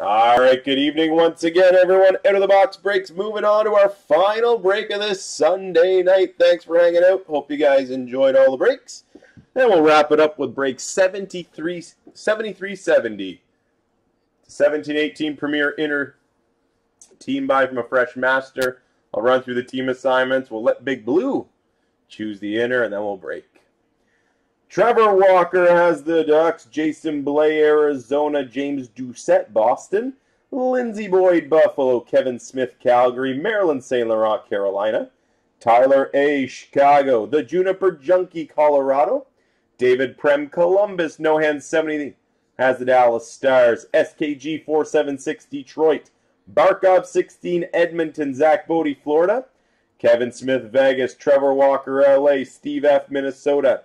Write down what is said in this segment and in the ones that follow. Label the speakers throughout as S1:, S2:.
S1: All right, good evening once again, everyone. Out of the box breaks. Moving on to our final break of this Sunday night. Thanks for hanging out. Hope you guys enjoyed all the breaks. And we'll wrap it up with break 73 7370. 1718 Premier Inner Team buy from a fresh master. I'll run through the team assignments. We'll let Big Blue choose the inner, and then we'll break. Trevor Walker has the Ducks. Jason Blay, Arizona. James Doucette, Boston. Lindsey Boyd, Buffalo. Kevin Smith, Calgary. Maryland, St. Laurent, Carolina. Tyler A, Chicago. The Juniper Junkie, Colorado. David Prem, Columbus. No Hands 70 has the Dallas Stars. SKG 476, Detroit. Barkov 16, Edmonton. Zach Bodie, Florida. Kevin Smith, Vegas. Trevor Walker, LA. Steve F, Minnesota.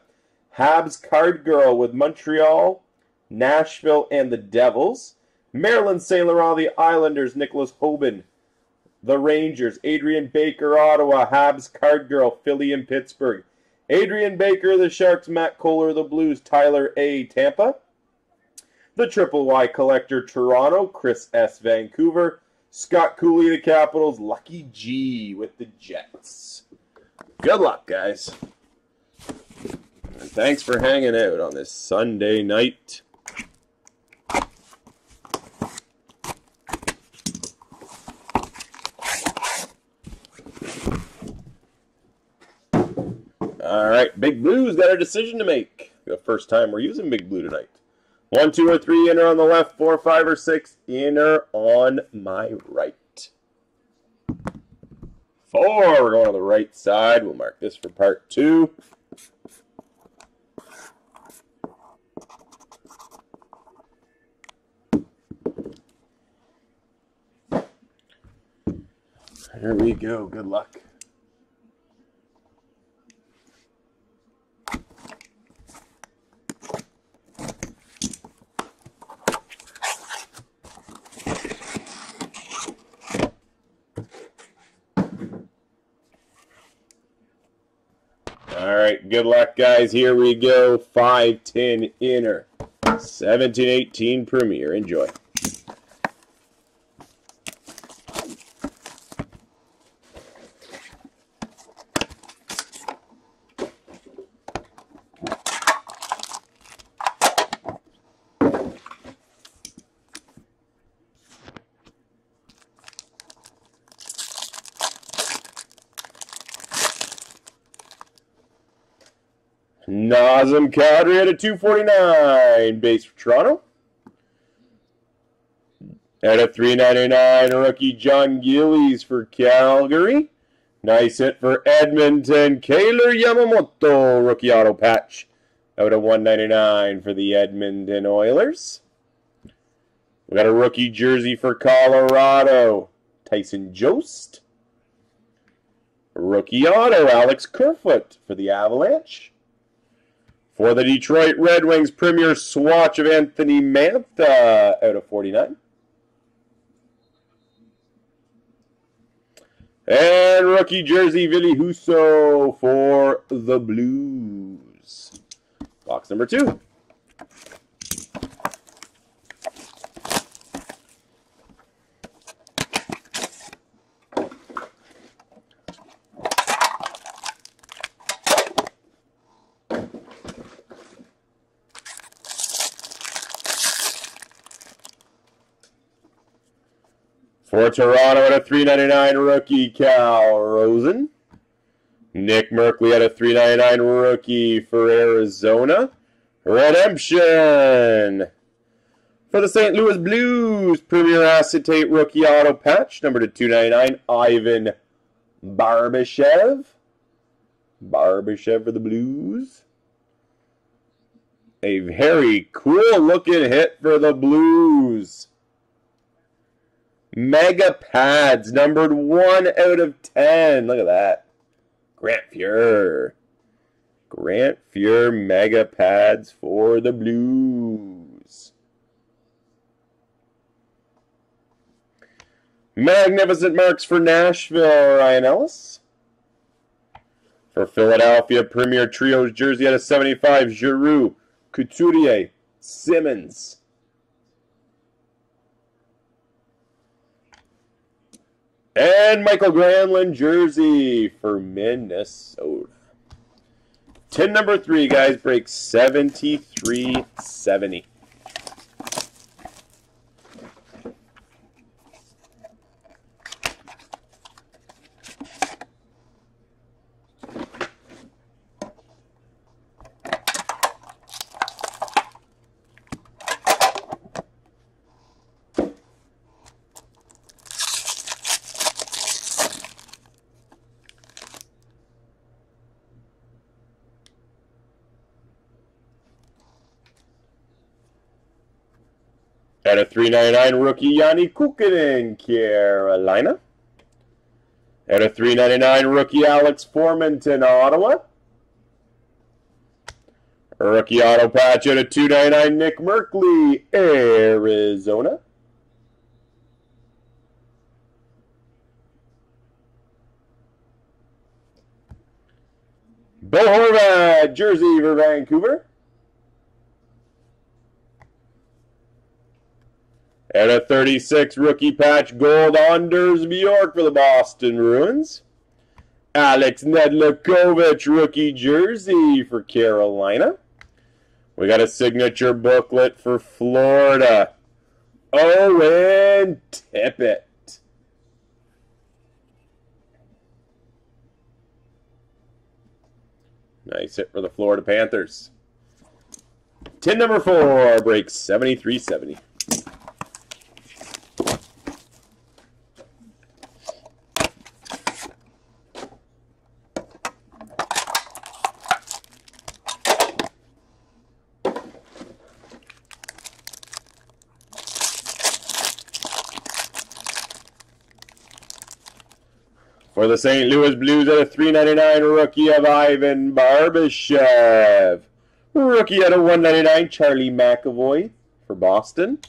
S1: Habs Card Girl with Montreal, Nashville, and the Devils. Maryland, St. Laurent, the Islanders, Nicholas Hoban. The Rangers, Adrian Baker, Ottawa, Habs Card Girl, Philly, and Pittsburgh. Adrian Baker, the Sharks, Matt Kohler, the Blues, Tyler A, Tampa. The Triple Y Collector, Toronto, Chris S, Vancouver. Scott Cooley, the Capitals, Lucky G with the Jets. Good luck, guys. And thanks for hanging out on this Sunday night. All right, Big Blue's got a decision to make. The first time we're using Big Blue tonight. One, two, or three inner on the left, four, five, or six inner on my right. Four, we're going on the right side. We'll mark this for part two. Here we go. Good luck. All right, good luck, guys. Here we go. 510 inner. 1718 premier. Enjoy. Nazem Kadri at a 249 base for Toronto. At a 399 rookie Jon Gillies for Calgary. Nice hit for Edmonton. Kailer Yamamoto rookie auto patch. Out of 199 for the Edmonton Oilers. We got a rookie jersey for Colorado. Tyson Jost. Rookie auto Alex Kerfoot for the Avalanche. For the Detroit Red Wings, premier swatch of Anthony Mantha out of 49. And rookie jersey, Ville Husso for the Blues. Box number two. For Toronto at a 399 rookie, Cal Rosen. Nick Merkley at a 399 rookie for Arizona. Redemption. For the St. Louis Blues, Premier Acetate rookie auto patch, number to 299, Ivan Barbashev. Barbashev for the Blues. A very cool looking hit for the Blues. Mega pads, numbered 1 out of 10. Look at that. Grant Fuhr. Grant Fuhr mega pads for the Blues. Magnificent marks for Nashville, Ryan Ellis. For Philadelphia, Premier Trios jersey at a 75, Giroux, Couturier, Simmonds. And Mikael Granlund jersey for Minnesota. Tin number three, guys, break 7370. At a 399 rookie, Janne Kuokkanen, Carolina. At a 399 rookie, Alex Formenton, Ottawa. Rookie auto patch at a 299, Nick Merkley, Arizona. Bill Horvat, jersey for Vancouver. And a 36 rookie patch gold Anders Bjork for the Boston Bruins. Alex Nedeljkovic rookie jersey for Carolina. We got a signature booklet for Florida. Owen Tippett. Nice hit for the Florida Panthers. Tin number four breaks 73-70. For the St. Louis Blues at a 399 rookie of Ivan Barbashev. Rookie at a 199 Charlie McAvoy for Boston.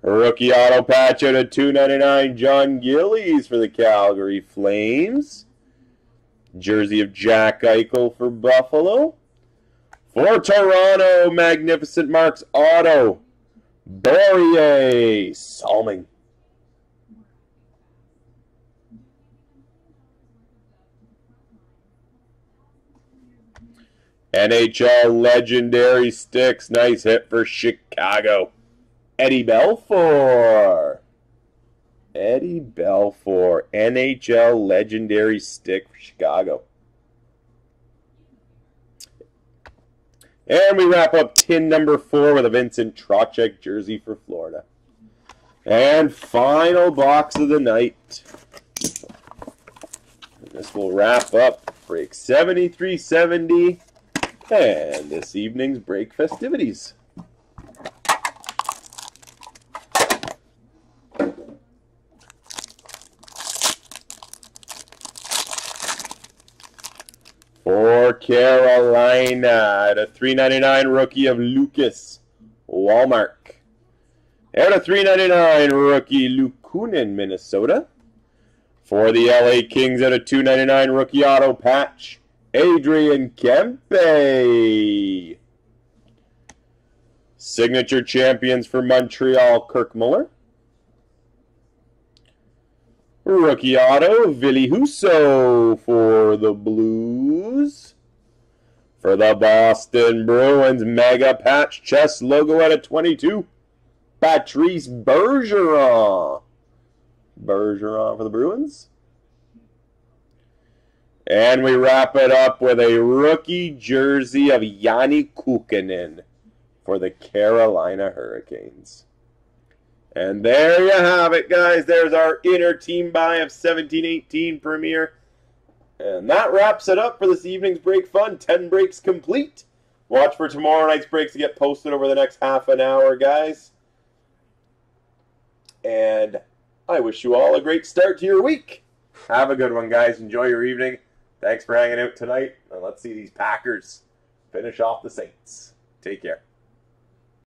S1: Rookie auto patch at a 299 Jon Gillies for the Calgary Flames. Jersey of Jack Eichel for Buffalo. For Toronto, Magnificent Marks Auto. Borje Salming. NHL legendary sticks. Nice hit for Chicago. Eddie Belfour. Eddie Belfour. NHL legendary stick for Chicago. And we wrap up tin number four with a Vincent Trocheck jersey for Florida. And final box of the night. This will wrap up break 7370 and this evening's break festivities. For Carolina, at a 399 rookie of Lucas Wallmark. And a 399 rookie Luke Kunin, Minnesota. For the LA Kings at a 299 rookie auto patch. Adrian Kempe. Signature champions for Montreal, Kirk Muller. Rookie auto, Ville Husso for the Blues. For the Boston Bruins, mega patch chest logo at a 22. Patrice Bergeron. Bergeron for the Bruins. And we wrap it up with a rookie jersey of Janne Kuokkanen for the Carolina Hurricanes. And there you have it, guys. There's our inner team buy of 17-18 Premier. And that wraps it up for this evening's break fun. 10 breaks complete. Watch for tomorrow night's breaks to get posted over the next half an hour, guys. And I wish you all a great start to your week. Have a good one, guys. Enjoy your evening. Thanks for hanging out tonight. And let's see these Packers finish off the Saints. Take care.